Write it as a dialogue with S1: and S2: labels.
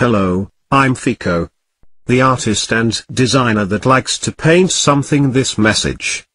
S1: Hello, I'm Fico. The artist and designer that likes to paint something this message.